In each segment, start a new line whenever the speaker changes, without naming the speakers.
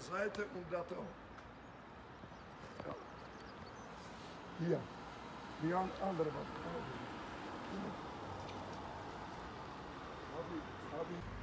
Seite und das auch. Ja. Hier. Die an- andere was. Hab ich, hab ich.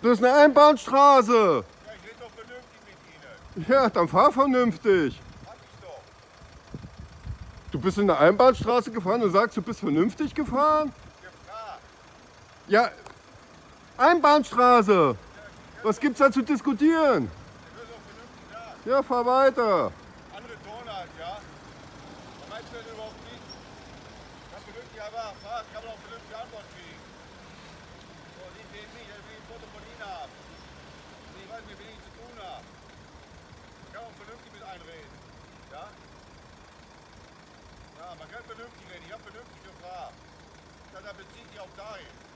Das ist eine Einbahnstraße.
Ja, ich rede doch vernünftig mit Ihnen.
Ja, dann fahr vernünftig.
Hab ich doch.
Du bist in eine Einbahnstraße gefahren und sagst, du bist vernünftig gefahren?
Gefragt.
Ja, Einbahnstraße. Was gibt's da zu diskutieren?
Vernünftig nach.
Ja, fahr weiter.
Andere Tonart, ja? Was meinst du denn überhaupt nicht? Kann vernünftig aber fahren, kann man auch vernünftige Antwort kriegen. So, Sie sehen mich, ich will ein Foto von Ihnen haben. Ich weiß nicht, wie ich zu tun habe. Man kann auch vernünftig mit einreden. Ja? Ja, man kann vernünftig reden. Ich habe vernünftig gefragt. Ja, da bezieht sich auf dahin.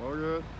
Morgen.